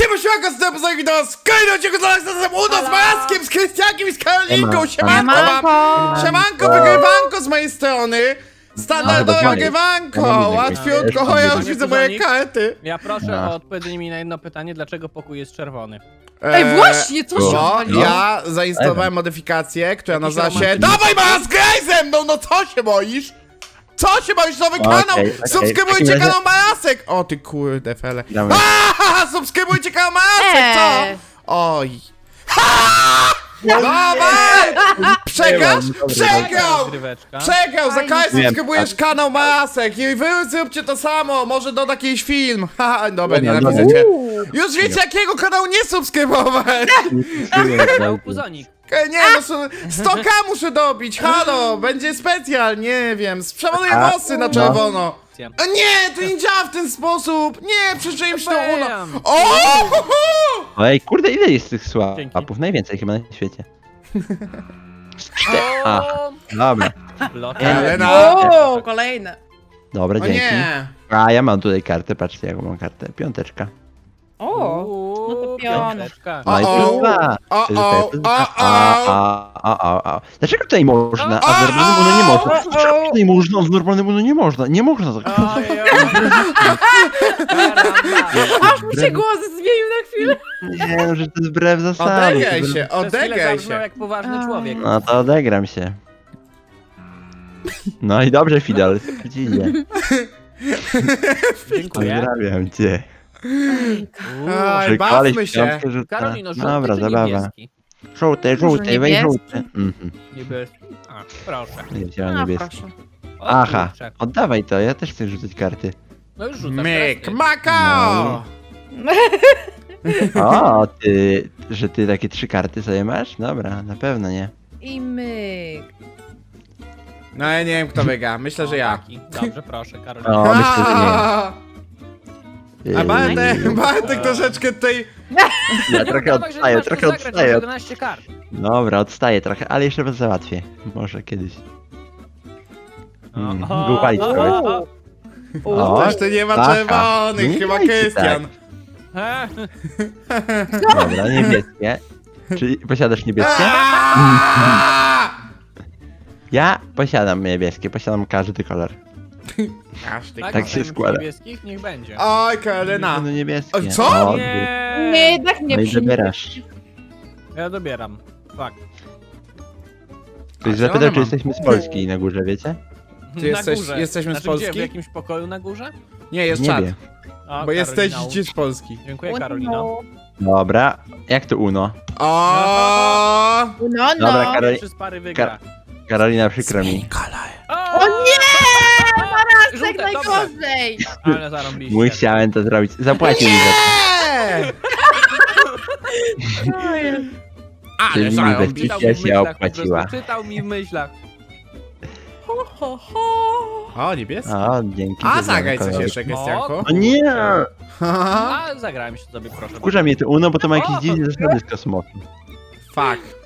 Siema, siemanko, z tego do kolejny odcinek z Aleksandrem Uno, z Majaskiem, z Krystiakiem i z Karolinką, Siema. siemanko wam! Siemanko. Wygrywanko z mojej strony! Standardowe No, wygrywanko, no, łatwiutko, no, o ja no, już no, widzę no, moje no, karty. Ja proszę No. o odpowiedzenie mi na jedno pytanie, dlaczego pokój jest czerwony? Ej, Eee, właśnie, co się odwaliło? ja zainstalowałem modyfikację, która nazywa się. Dawaj Majas, graj ze mną, no co się boisz? Co się boisz? Nowy Okej, kanał! okej. Subskrybujcie takim kanał Majasek! O ty kurde fele. Dobra. Aaa, subskrybujcie kanał Majasek, co? Eee. Oj. Dawaj! Przegrasz? Nie mam, dobra. Przegrał! Rozgryweczka. Przegrał! Za Wiem, subskrybujesz kanał Majasek i wy zróbcie to samo! Może doda jakiś film! Haha, dobra, Dobra, nienawidzę dobra. cię. Już wiecie jakiego kanału nie subskrybować! Miał puzonik. Nie, no su- 100k muszę dobić, halo, będzie specjal, nie wiem, sprzedaję A, włosy na no. czerwono. O nie, to nie działa w ten sposób, nie, przeczyłem się to uno. Bam. O! hu, hu! Ej, kurde, ile jest tych słapów? Najwięcej chyba na świecie. A, dobra. blok. Ale na- O, kolejne. Dobra, O dzięki. nie. A ja mam tutaj kartę, patrzcie jaką mam kartę. Piąteczka. O, Uuu, no to pion. piąteczka. I O, plus o. dwa. Dlaczego tutaj można, a w normalnym Uno nie można? Dlaczego tutaj można, a w normalnym Uno nie można? Nie można tak. Aż mi się głos zmienił na chwilę. Nie, no, że to jest wbrew zasadom. Odegraj się, odegraj się. jak poważny człowiek. No to odegram się. No i dobrze, Fidel, ci idzie. Dziękuję. Pozdrawiam cię. Uuu. Że bawmy się. Karolino, żółty Dobra, czy zabawa. niebieski? Żółty, żółty, weź niebieski? żółty. Mhm. Niebieski. A, proszę. Nie wziąłem A, niebieski. proszę. O, Aha, kurczę. oddawaj to, ja też chcę rzucać karty. No już rzucam. Myk, teraz ty. mako! O, ty, że ty takie trzy karty sobie masz? Dobra, na pewno nie. I myk. No ja nie wiem kto wygra, myślę, że ja. Taki. Dobrze, proszę, Karolina. O, myślę, że A nie. Bartek, Bartek troszeczkę tutaj... Ja trochę odstaję, trochę odstaję. 11 kart. Dobra, odstaję trochę, ale jeszcze was załatwię. Może kiedyś. Mm, o, trochę. o, O, Coś tu nie ma czerwonych, chyba Krystian. E, Dobra, niebieskie. Czy posiadasz niebieskie? Ja posiadam niebieskie, posiadam każdy kolor. Każdy Tak, Tak kolor. się składa. Niebieskich niech będzie. Oj, Karolina. No niebieskie. O, co? Nie, Nie, jednak nie No i zabierasz. Ja dobieram. Tak. Ktoś zapytał, czy jesteśmy z Polski na górze, wiecie? Ty Na jesteś- górze. jesteśmy z znaczy, Gdzie, w Polski? jakimś pokoju na górze? Nie, jest Nie czat. wiem. O, Bo jesteś Karolina. ci z Polski. Dziękuję, Karolino. Dobra, jak to Uno? O! No, no. Dobra, Karol- Pierwszy z pary wygra. Karolina, przykro mi. O, nie! Żółte, Tak najgorzej. Ale chciałem to zrobić. Zapłacił mi za to. Nie! Ale Czyli. Czytał mi w się myślach po opłaciła. Czytał mi w myślach. Ho, ho, ho. O, niebieski. O, dzięki. A za zagraj coś jeszcze, Krystianku. O nie! Haha. A zagrałem się sobie, proszę. Wkurza mnie to Uno, bo to ma jakieś dziwne zasady z kosmosu. Fuck.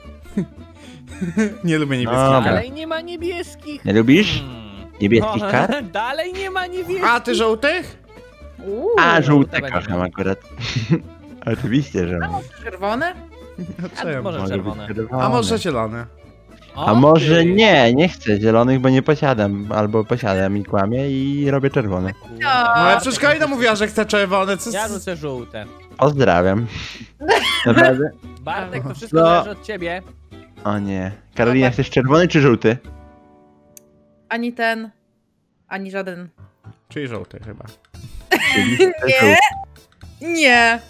Nie lubię niebieskich Dobra. kart. Dalej nie ma niebieskich. Nie lubisz? Hmm. Niebieskich O, kart? Dalej nie ma niebieskich. A, ty żółtych? Uuu, A, żółte kocham akurat. Oczywiście, że mam. Czerwone? A może Może czerwone. A może zielone? A może nie, nie chcę zielonych, bo nie posiadam. Albo posiadam i kłamię i robię czerwone. No ale przecież Karolina mówiła, że chce czerwone, co... Ja rzucę żółte. Pozdrawiam. Naprawdę? Bartek, to wszystko No. zależy od ciebie. O nie. Karolina, chcesz czerwony czy żółty? Ani ten, ani żaden. Czyli żółty chyba. Czyli Nie. żółty. Nie.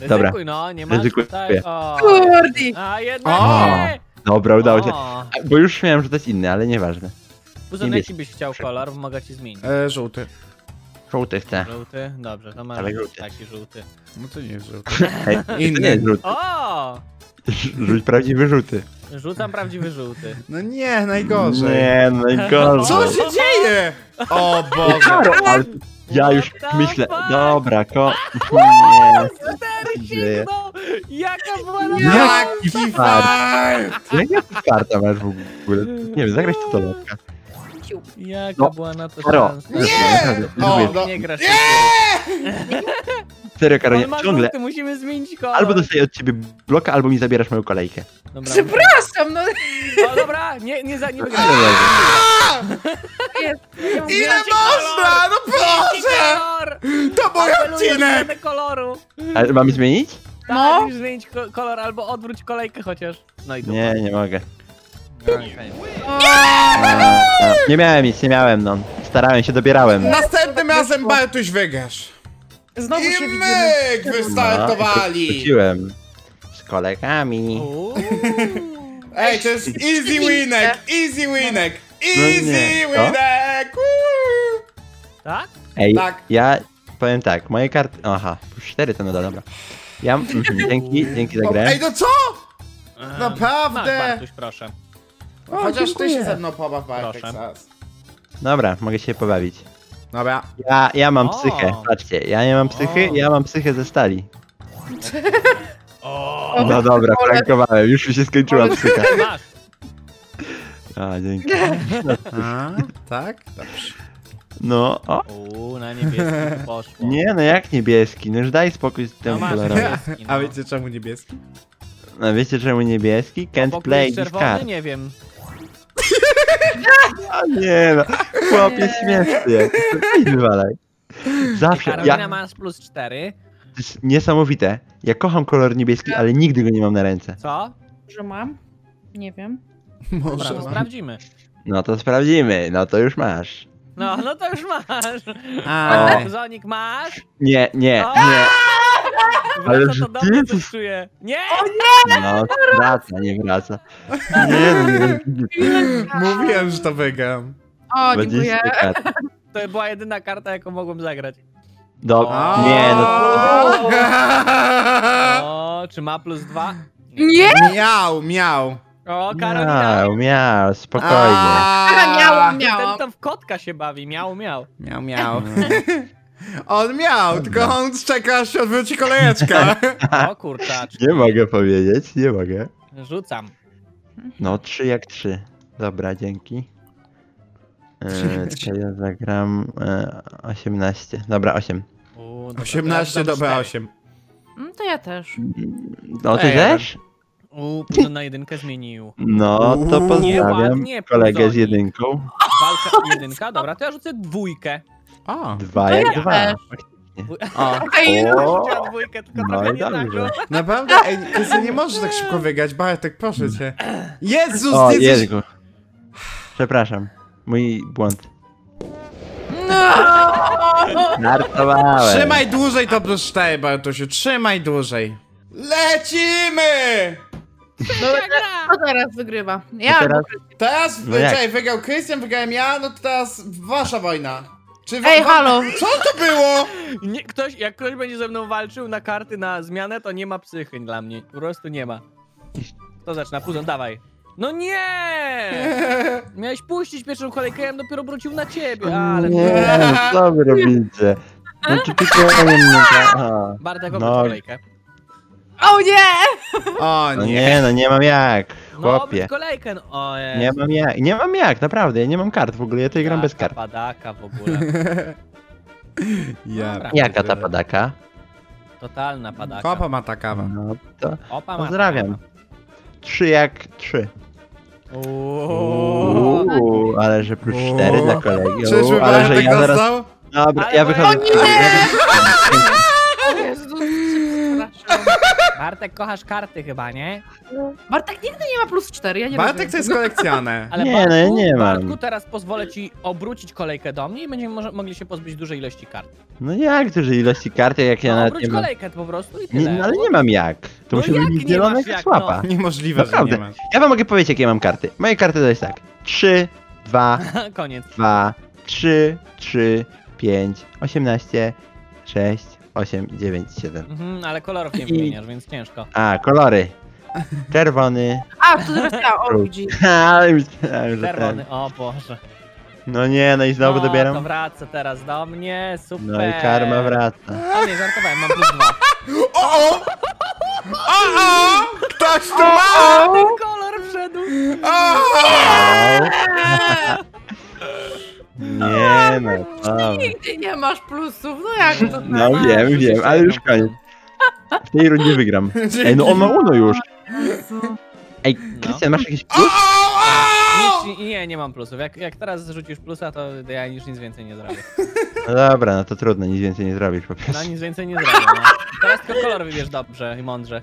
Dobra. Ryzykuj, no, nie masz tutaj... O. Kurdi. A jednak O. nie! Dobra, udało się. O. Bo już miałem rzucać inny, ale nieważne. Uzon, Niebieski. jaki byś chciał kolor? Mogę ci zmienić. E, żółty. Żółty chcę. Żółty? Dobrze, to masz Ale żółty. taki żółty. No to nie jest żółty. Hej, to nie Inny. jest żółty. O! Rzuć prawdziwy żółty. Rzucam prawdziwy żółty. No nie, najgorzej. Nie, najgorzej. Co się dzieje? O Boże. Ale ja już myślę, fuck? dobra, ko... Nie, dzieje? signał! Jaka była na Jaki Jaki fart! jaka ty karta masz w ogóle? Nie wiem, zagrać to lotka. Ciup. Jaka No, była na to szansa? Nie! No. Nie grasz Nie! Serio, Karolina, ciągle. żółty, musimy zmienić kolor. Albo dostaję od ciebie bloka, albo mi zabierasz moją kolejkę. Dobra. Przepraszam, no O, dobra, nie, nie, za, nie wygrałem. jest. Nie mam- Ile można? No proszę! To mój odcinek! koloru. Ale mamy zmienić? Tak, No. musisz zmienić ko- kolor albo odwróć kolejkę chociaż. No i Nie, nie mogę. dupa. A, a, nie miałem nic, nie miałem, no. Starałem się, dobierałem. Następnym razem Bartuś wygrasz. Znowu się I widzimy. myk No, wystartowali. Wróciłem. Z kolegami. Uuu. Ej, to jest easy winek, easy winek, easy No co? winek! Tak? Ej, Tak. ja powiem tak, moje karty... Aha, plus 4 to no dobra. Ja, mhm, dzięki, dzięki za grę. Ej, no co? Naprawdę? Masz, Bartuś, proszę. Chociaż ty się ze mną pobaw, Bartek. Dobra, mogę się pobawić. Dobra. Ja, ja mam O. psychę, patrzcie, ja nie mam psychy, O. ja mam psychę ze stali. O, No dobra, prankowałem, już mi się skończyła psycha. masz. A, dzięki. A, tak? Dobrze. No, o. Uuu, na niebieski poszło. Nie, no jak niebieski, no już daj spokój z No tym masz kolorem. niebieski, no. A wiecie czemu niebieski? No wiecie czemu niebieski? Can't play jest this czerwony, card. nie wiem. A nie no, chłopie śmieszny jak. Weź wywalaj. Zawsze, Karolina ja, masz plus 4. to jest niesamowite. Ja kocham kolor niebieski, ale nigdy go nie mam na ręce. Co? Że mam? Nie wiem. Dobra, Może to mam. sprawdzimy. No to sprawdzimy, no to już masz. No, no to już masz. A. Zonik masz? Nie, nie, O! nie. Ale Wraca to do mnie, ty- coś czuję. Nie! No, wraca, nie wraca. Nie, no, nie. mówiłem, że to wygram. O, 20 dziękuję. kart. To była jedyna karta, jaką mogłem zagrać. Do... O. Nie, no. O, czy ma plus 2? Nie? Miał, miał. O, Karolina. Miał, miał, spokojnie. Aha, miałam, miałam. Ten to w kotka się bawi, miał, miał. Miał, miał. On miał, tylko on czeka, aż się odwróci kolejeczka. O kurczaczki. Nie mogę powiedzieć, nie mogę. Rzucam. No, 3 jak 3. Dobra, dzięki. Eee, to ja zagram e, 18. Dobra, 8. U, dobra, 18, teraz dam dobra, cztery. 8. Mm, To ja też. No, ty Ej, też? U, no na jedynkę zmienił. No, to Uuu. pozdrawiam Nieładnie, kolegę z jedynką. Walka jedynka, dobra, to ja rzucę dwójkę. O, Dwa To jak ja dwa. też. o. Ej, O, Rzuciła dwójkę, tylko No trochę i nie tak. dobrze. Naprawdę? Ej, ty nie możesz tak szybko wygrać, Bartek, proszę cię. Jezus, o ty. Jezu. Przepraszam. Mój błąd. Nartowałem. Trzymaj dłużej to plus 4, Bartusiu, trzymaj dłużej. Lecimy! Gra! Kto teraz wygrywa? Ja teraz-. Teraz, No jak? czekaj, wygrał Krystian, wygrałem ja, no to teraz wasza wojna. Czy Ej, halo. Co to było? Nie, ktoś, jak ktoś będzie ze mną walczył na karty na zmianę, to nie ma psychy dla mnie. Po prostu nie ma. To zaczyna, Puzon, dawaj. No nie! Miałeś puścić pierwszą kolejkę, ja bym dopiero wrócił na ciebie, ale... Nie, no co wy robicie? No czy ty Aha. Bartek, No. kolejkę. O nie! O No nie. nie, no nie mam jak, No, chłopie. obróć kolejkę, no. O, jest. Nie mam jak, nie mam jak, naprawdę, ja nie mam kart w ogóle, ja tutaj gram bez kart. Padaka w ogóle. Ja Dobra. Jaka ta padaka? Totalna padaka. Kopa ma ta kawa. No to Opa ma pozdrawiam. Trzy jak trzy. Uuu. Uuu, ale że plus Uuu. cztery dla kolegi. Czyżby Uuu, ale że ja zaraz... dostał? Dobra, Ale ja bo- wychodzę. O nie! O Jezu, przepraszam. Bartek, kochasz karty chyba, nie? Bartek nigdy nie ma plus 4, ja nie Bartek rozumiem to jest tego. kolekcjoner. Ale Nie, Bartku, no ja nie mam. Bartku, teraz pozwolę ci obrócić kolejkę do mnie i będziemy może, mogli się pozbyć dużej ilości kart. No jak duże ilości kart, jak ja no, nawet obróć nie mam. kolejkę po prostu i Nie, tyle. no ale nie mam jak. To No musi jak być nie zielone masz jak jak, słaba. Niemożliwe, że Naprawdę. nie masz. Ja wam mogę powiedzieć, jakie mam karty. Moje karty to jest tak. 3, 2, Koniec. 2, 3, 3, 5, 18, 6, 8, 9, 7. Mhm, ale kolorów nie I- wymieniasz, więc ciężko. A, kolory. Czerwony. A, to teraz ja, o ludzi. Ale myślałem, że Czerwony, ten. o Boże. No nie, no i znowu no, to dobieram. wraca teraz do mnie, super. No i karma wraca. A nie, żartowałem, mam plus dwa. O, o! O, o! Ktoś tu ma! O, ten kolor wszedł! O! Nie, Nie no, dobra. Nigdy nie masz plusów, no jak to No tak? wiem, wiem, ale już koniec. W tej rundzie wygram. Ej, no on ma uno już. Ej, No. Krystian, masz jakiś O, plus? o, o! Nic, nie, nie mam plusów. Jak, jak teraz rzucisz plusa, to ja już nic więcej nie zrobię. No dobra, no to trudno, nic więcej nie zrobisz po No prostu. nic więcej nie zrobię, no. Teraz tylko kolor wybierz dobrze i mądrze.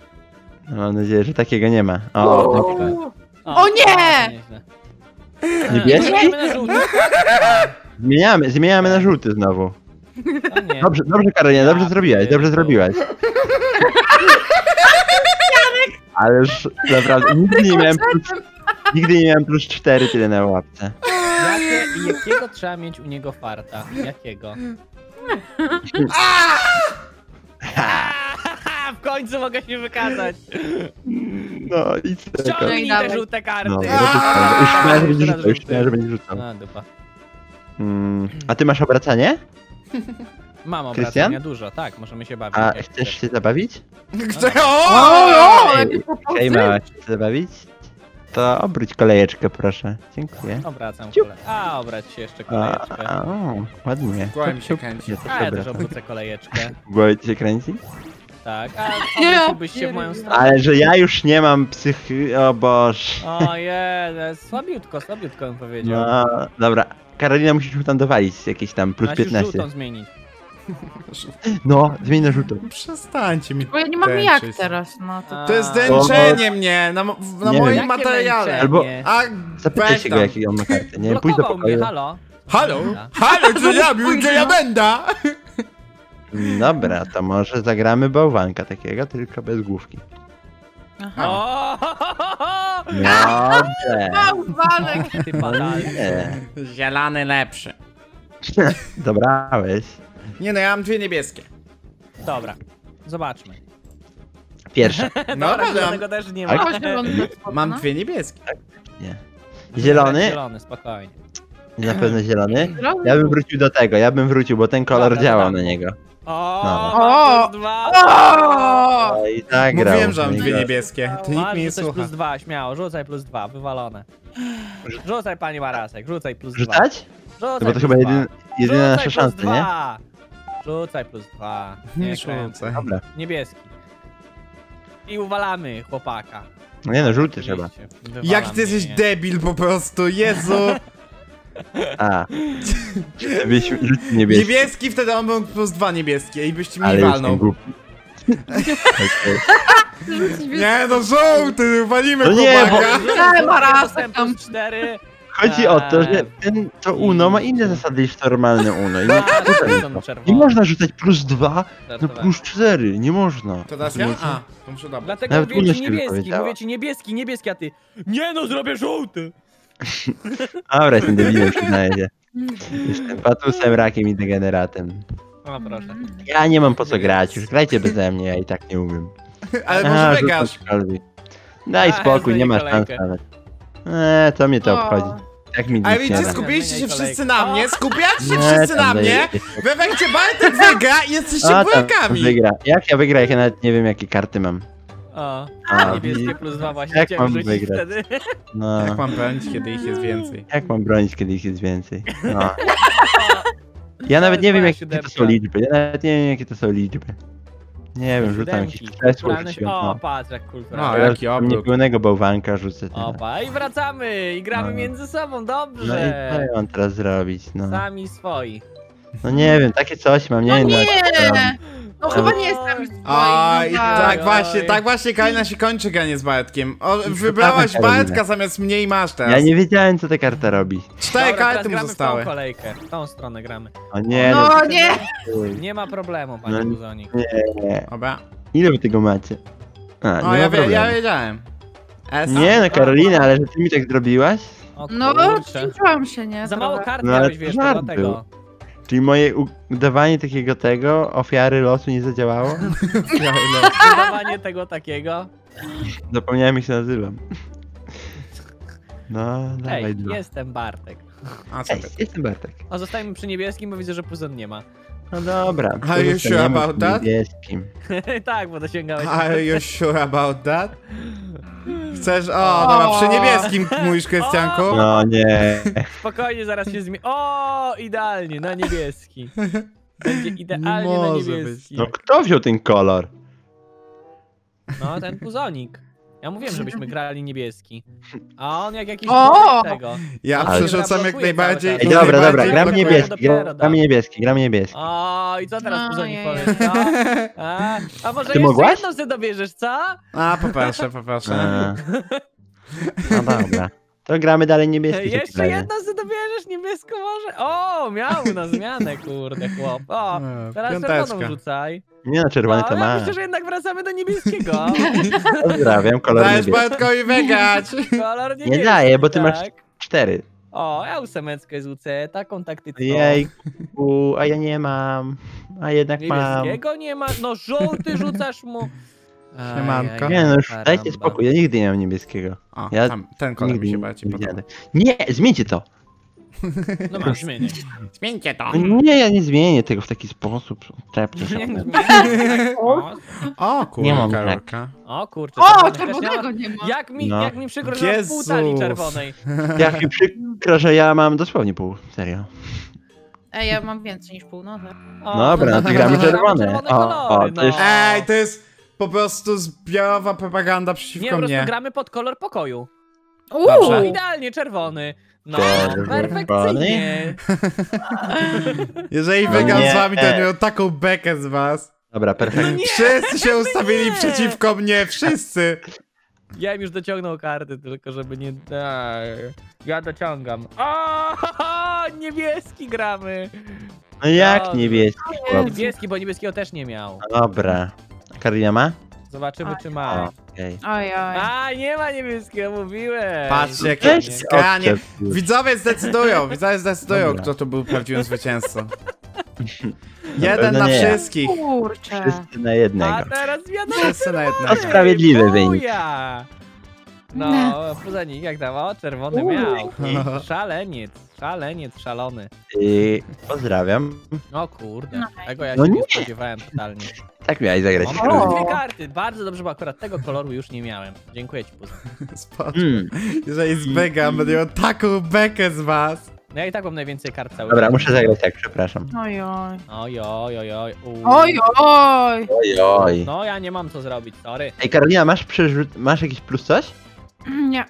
No, Mam nadzieję, że takiego nie ma. O, dobra. Uuu. O nie! Niebieski? Zmieniamy na żółty. Zmieniamy, zmieniamy na żółty znowu. Nie. Dobrze, dobrze Karolina, dobrze Ja zrobiłaś, dobrze pierdolę. zrobiłaś. Ależ naprawdę, nigdy nie miałem plus, nigdy nie miałem plus 4 tyle na łapce. Jakie, jakiego trzeba mieć u niego farta? Jakiego? w końcu mogę się wykazać. No i co? Ściągnij te dawaj. żółte karty. No, Aaa! już myślałem, że będzie Teraz rzucał, już myślałem, że będzie rzucał. A, dupa. Mm, a ty masz obracanie? Mam Krystian? obracania dużo, tak, możemy się bawić. A jak chcesz się zabawić? Gdzie? O, O! o, jakie Hej, propozycje. mała, chcesz się zabawić? To obróć kolejeczkę, proszę. Dziękuję. Obracam Ciup. A, obrać się jeszcze A, kolejeczkę. a, o, ładnie. Głowa mi się kręci. Ja też A, ja też obracam. obrócę kolejeczkę. W głowie ci się kręci? Tak, a obróciłbyś się w moją stronę. Ale że ja już nie mam psychy... O Boż. O jest, słabiutko, słabiutko bym powiedział. No, dobra. Karolina musisz mu tam dowalić jakieś tam plus Masz już 15. żółtą zmienić. No, zmień na żółtą. Przestańcie mi Bo ja nie mam jak dęczyć. teraz, no to... To jest dęczenie mnie na, mo- na Nie moim wiem. Jakie materiale. Albo- A, Zapytaj się go, jaki on ma kartę. Nie, pójdź do Blokował mnie, pokoju. halo. Halo? Halo, gdzie ja gdzie ja będę? Dobra, to może zagramy bałwanka takiego, tylko bez główki. Aha. Dobrze. Bałwanek! Ty badal. Nie. Zielony lepszy. Dobrałeś. Nie no, ja mam dwie niebieskie. Dobra, zobaczmy. Pierwsza. No, Dobra, dobra, zielonego też nie ma. Tak. Zielony mam no. dwie niebieskie. Nie. Zielony? Zielony, spokojnie. Na pewno zielony. Ja bym wrócił do tego, ja bym wrócił, bo ten kolor Dobra, dobra. na niego. O, No. ma plus dwa. O! No i zagrał. Mówiłem, że mam dwie niebieskie. To nikt Masz mnie nie rzucać słucha. plus dwa, śmiało, rzucaj plus dwa, wywalone. Rzucaj pani Marasek, rzucaj plus dwa. Rzucać? Rzucaj No bo to plus chyba dwa. jedyna, jedyna Rzucaj nasza plus szansa, nie? dwa. Rzucaj plus dwa. Nie Nie kręcę. rzucaj. Dobra. Niebieski. I uwalamy chłopaka. No nie no, żółty trzeba. Oczywiście. Jaki ty Wywalamy, jesteś nie. debil po prostu, Jezu. A. Niebieski. Niebieski, wtedy on był plus dwa niebieskie i byście jestem walnął. Nie no, żółty, walimy No nie, bo- chłopaka. Nie, Marasek Dostałem tam. plus cztery. Chodzi o to, że Eee. ten, to Uno ma inne zasady niż normalne Uno. I nie, A, nie, można rzucać plus dwa na plus cztery. Nie można. To teraz ja? A, to muszę dobrać. Dlatego Nawet mówię ci niebieski, mówię ci niebieski, niebieski, a ty Nie no, zrobię żółty! Dobra, jestem debilem, przyznaję się. Jestem patusem, rakiem i degeneratem. O proszę. Ja nie mam po co grać, już grajcie beze mnie, ja i tak nie umiem. Ale A, może wygasz. Daj A, spokój, nie ma zmieni szans nawet. Eee, co mnie to O. obchodzi? Jak mi Ale widzicie, da. skupiiliście się wszyscy na mnie, skupiacie się Nie, wszyscy na mnie. W efekcie Bartek wygra i jesteście błękami. wygra. Jak ja wygra, jak ja nawet nie wiem jakie karty mam. O, A, niebieskie plus dwa właśnie Jak chciałem mam rzucić wygrać? wtedy. No, Jak mam bronić, kiedy ich jest więcej? jak mam bronić, kiedy ich jest więcej? No. Ja nawet nie wiem, moja jakie to są siódemka. liczby. Ja nawet nie wiem, jakie to są liczby. Nie wiem, rzucam jakieś Siódemki. krzesło, Kulturalność- rzuciłem. O, No. patrz jak No, kulturalnie. jaki Teraz obrót. Niepełnego bałwanka rzucę teraz. Opa, i wracamy, i gramy No. między sobą, No i dobrze. co ja mam teraz zrobić? No. Sami swoi. no nie wiem, takie coś mam, nie No wiem. nie! nawet- No chyba nie jestem. A, i tak Oj. właśnie, tak właśnie Kalina się kończy granie z Bartkiem. O, wybrałaś Karolina. Bartka zamiast mnie i masz teraz. Ja nie wiedziałem, co ta karta robi. Cztery Dobra, teraz karty mu gramy w zostały. tą kolejkę, w tą stronę gramy. O nie, No no. nie! Nie ma problemu, panie No, Buzonik. Nie, nie. Dobra. Ile wy tego macie? A, O, nie ja, ma wie, ja wiedziałem. Esa? Nie no, Karolina, ale że ty mi tak zrobiłaś? O No, kurczę. wciążyłam się, nie? Za mało Trochę. kart No, ale miałeś, to wiesz, to żart dlatego. Czyli moje udawanie takiego tego, ofiary losu nie zadziałało? Dodawanie tego takiego. Zapomniałem jak się nazywam. No, dawaj dwa. jestem Bartek. A co Ej, jestem Bartek. O, zostajmy przy niebieskim, bo widzę, że Puzon nie ma. No dobra. Are you sure about that? Niebieskim. tak, bo dosięgałeś. Are you sure about that? Chcesz? O, dobra, przy niebieskim mówisz, Krystianku. No nie. Spokojnie, zaraz się zmieni. O, idealnie, na niebieski. Będzie idealnie Nie na może niebieski. No kto wziął ten kolor? No, ten puzonik. Ja mówiłem, żebyśmy grali niebieski. A on jak jakiś O! tego. Ja Ale przerzucam jak najbardziej... Ej, dobra, dobra, gramy blokuję. niebieski, Dopiero, tak. niebieski, gramy niebieski. O, i co teraz puzonik Ojej. powiesz, co? A, a może Ty jeszcze jedną sobie dobierzesz, co? A, poproszę, poproszę. A. No dobra. To gramy dalej niebieski. w takim Jeszcze razie. jedną sobie dobierzesz, niebiesko może? O, miał na zmianę, kurde, chłop. O, No, teraz piąteczka. czerwoną rzucaj. Nie no, czerwony to ja ma. myślę, że jednak wracamy do niebieskiego. Pozdrawiam, kolor Dajesz niebieski. Bartkowi wegać. Kolor niebieski, Nie daję, bo ty masz tak. cztery. O, ja ósemeckę rzucę, taką taktyczną. Jejku, a ja nie mam. A jednak mam. Niebieskiego nie ma, no żółty rzucasz mu. Siemanko. Nie no, już karamba. dajcie spokój, ja nigdy nie mam niebieskiego. O, Ja tam, ten kolor mi się nie bardziej podoba. Nie, zmieńcie to. No masz zmienię. Zmieńcie to. Nie, ja nie zmienię tego w taki sposób. Trepcie Nie, się. O, O, Nie mam kurka, tak. Rolka. o kurczę. O, czerwonego nie ma. Jak mi, No. jak mi przykro, że mam pół talii czerwonej. Jak mi przykro, że ja mam dosłownie pół, serio. Ej, ja mam więcej niż pół, no tak. Dobra, no to gramy czerwone. czerwone O, kolory, o, to jest- no. Ej, to jest po prostu zbiorowa propaganda Nie, przeciwko po prostu mnie. gramy pod kolor pokoju. Dobrze. O, idealnie czerwony. No, perfekcyjnie. Jeżeli No wygram nie. z wami, to miał taką bekę z was. Dobra, perfeknie. Wszyscy się ustawili nie. przeciwko mnie, wszyscy. Ja bym już dociągnął karty, tylko żeby nie... Ej, Ja dociągam. O, niebieski gramy. No jak Dobrze. niebieski? Niebieski, bo niebieskiego też nie miał. Dobra. Karolina ma? Zobaczymy, czy O, ma. Okej. Oj, oj. A, nie ma niebieskiego, mówiłem. Patrzcie, jakie skranie. odczep już. Widzowie zdecydują, widzowie zdecydują, Dobra. kto tu był prawdziwym zwycięzcą. Jeden pewno na nie ja. wszystkich. Kurczę. Wszyscy na jednego. A teraz wiadomo, Wszyscy na To jednego. sprawiedliwy wynik. Buja. No, Puzanik, jak tam? O, czerwony Uj. miał. Szaleniec, szaleniec, szalony. I pozdrawiam. O kurde, No. tego ja No się nie nie. spodziewałem totalnie. Tak miałeś zagrać. Mam O. dwie karty, bardzo dobrze, bo akurat tego koloru już nie miałem. Dziękuję ci, Puzan. Spoko. Mm. Jeżeli zbegam, będę miał taką bekę z was. No ja i tak mam najwięcej kart cały Dobra, muszę zagrać tak, przepraszam. Oj, oj. Oj, oj, oj, oj. uuu. Oj, oj. Oj, oj. No ja nie mam co zrobić, sorry. Ej, Karolina, masz masz jakiś plus coś? Nie.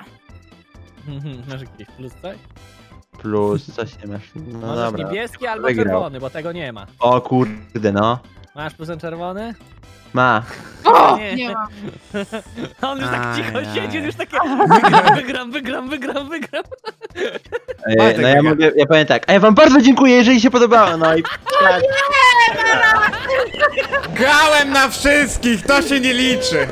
Masz jakiś plus coś? Plus coś nie masz. No Możesz dobra. niebieski albo Wygrał. czerwony, bo tego nie ma. O kurde, no. Masz plusem czerwony? Ma. O, Nie. nie ma. On już tak cicho Ajaj. siedzi, już takie wygram, wygram, wygram, wygram, wygram. Ej, Bartek no ja wygra. mogę, ja powiem tak. A ja wam bardzo dziękuję, jeżeli się podobało. No i tak. Grałem na wszystkich, to się nie liczy.